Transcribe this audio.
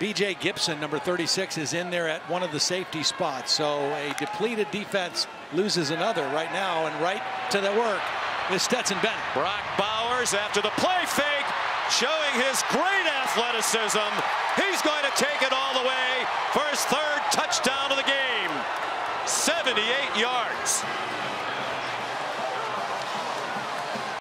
B.J. Gibson, number 36, is in there at one of the safety spots. So a depleted defense loses another right now, and right to the work is Stetson Bennett. Brock Bowers after the play fake, showing his great athleticism. He's going to take it all the way for his third touchdown of the game. 78 yards.